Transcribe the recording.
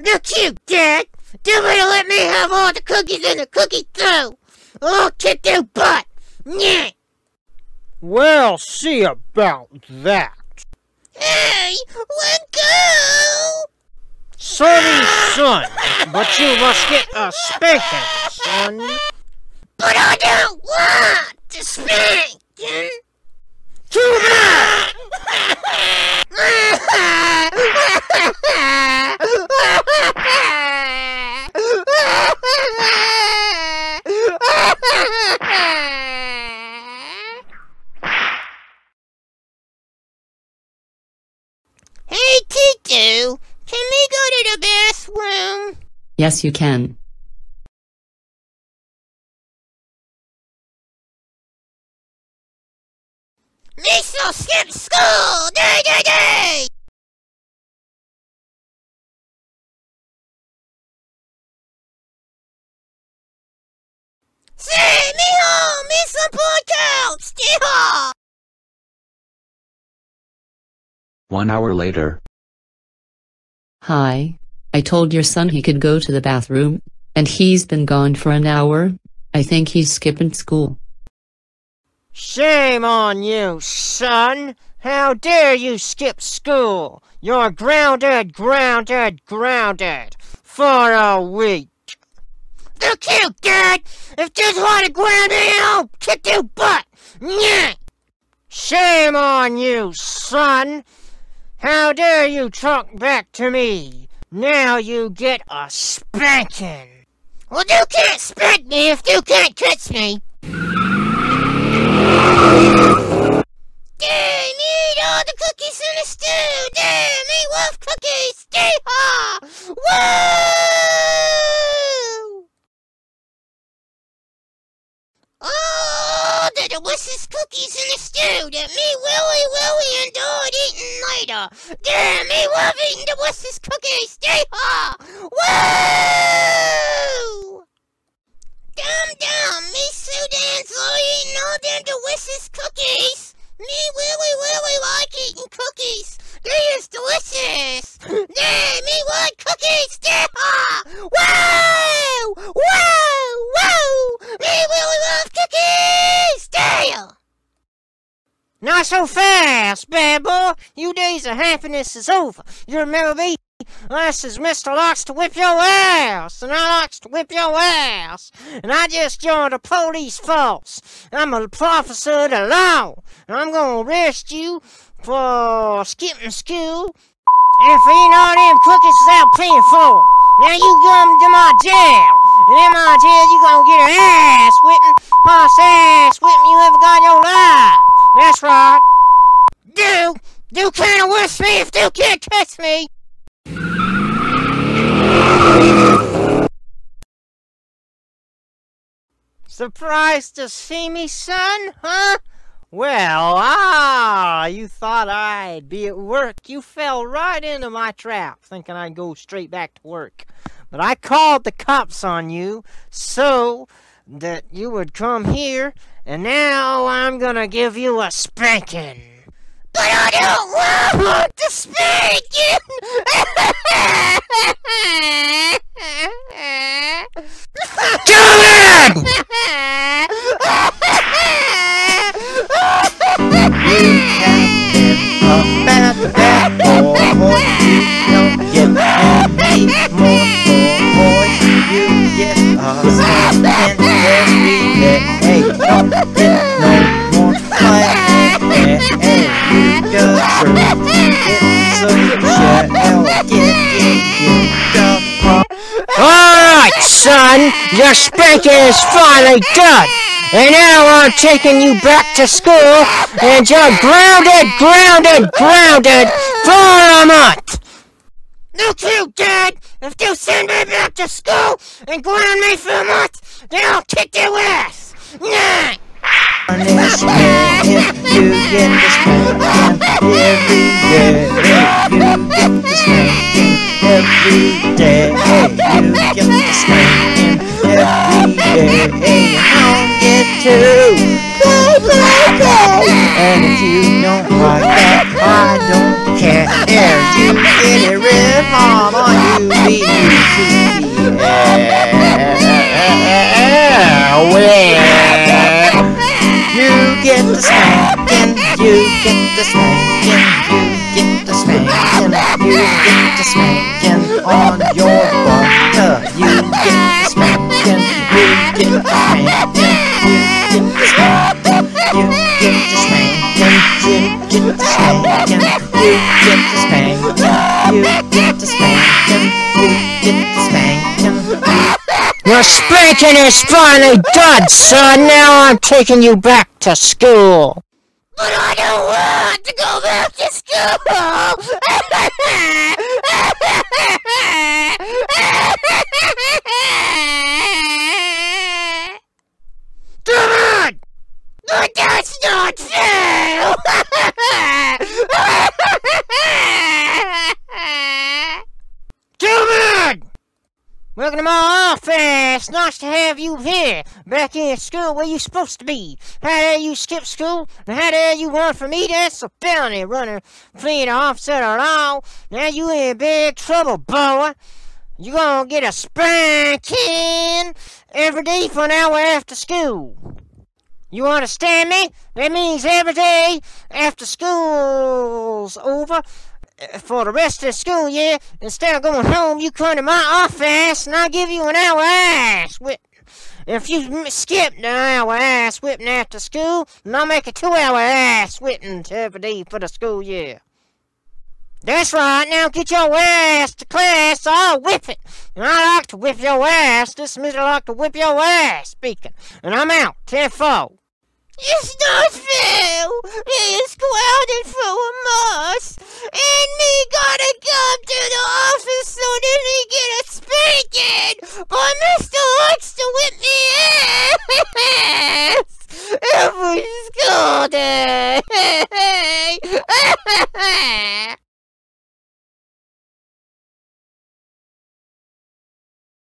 Look you, Dad! You better let me have all the cookies in the cookie dough! Oh, I'll kick your butt! Yeah! We'll see about that. Hey! Let go! Sorry, son, but you must get a spanking, son. But I don't want to spanking! Too bad! Tutu, can we go to the bathroom? Yes, you can. Me so skip school! Day, day, day! Say, me home! Me some podcast! Stay! One hour later. Hi. I told your son he could go to the bathroom, and he's been gone for an hour. I think he's skipping school. Shame on you, son! How dare you skip school? You're grounded, grounded, grounded for a week. Look you, Dad! If you want to ground me, I'll kick your butt! Yeah! Shame on you, son! How dare you talk back to me? Now you get a spanking. Well, you can't spank me if you can't catch me! Damn, eat all the cookies in the stew! Damn, eat wolf cookies! Yeehaw! Woo! Oh, the delicious cookies in the stew that me Willy Damn, me love eating delicious cookies! Yeehaw! Woo! Dum dum, me Sudan's love eating all them delicious cookies! Me really, really like eating cookies. They is delicious. Yeah, me like cookies. Yeah. Whoa! Whoa! Whoa! Me really love cookies. Damn! Not so fast, bad boy. You days of happiness is over. You remember me? This is Mr. Likes to whip your ass, and I likes to whip your ass. And I just joined the police force. I'm a officer of the law, and I'm gonna arrest you for skipping school and for eating all them cookies without paying for 'em. Now you come to my jail, and in my jail you gonna get an ass whipping, horse ass whipping you ever got in your life. That's right. Do, do kind of wish me if you can't catch me. Surprised to see me, son? Huh? Well, ah, you thought I'd be at work. You fell right into my trap, thinking I'd go straight back to work. But I called the cops on you so that you would come here, and now I'm gonna give you a spanking. But I don't want to spank about son, your spanking is finally done. And now I'm taking you back to school, and you're grounded, grounded, grounded for a month. Look you, Dad! If you send me back to school and ground me for a month, then I'll kick your ass! Nah! every day. You spanking, you get the spanking, you get the spanking on your butt. You get the spanking, you get the spanking, you get the spanking, you get the spanking, you get the spanking, you get the spanking, you get the spanking, you get the spanking. Your spanking is finally done, son. Now I'm taking you back to school. But I don't want to go back to school. Come on! But that's not fair! Come on! Welcome to my office. Nice to have you here. Back in school where you supposed to be. How dare you skip school? And how dare you run from me? That's a felony runner fleeing the officer of law. Now you in big trouble, boy. You gonna get a spanking every day for an hour after school. You understand me? That means every day after school's over, uh, for the rest of the school year, instead of going home, you come to my office and I give you an hour ass whip. If you skip an hour ass whipping after school, then I'll make a two hour ass whipping every day for the school year. That's right, now get your ass to class, I'll whip it. And I like to whip your ass, this Mr. like to whip your ass, speaking. And I'm out, 10 4. It's not fair. Me is grounded for a month, and me gotta come to the office so that he get a spanking. But Mister likes to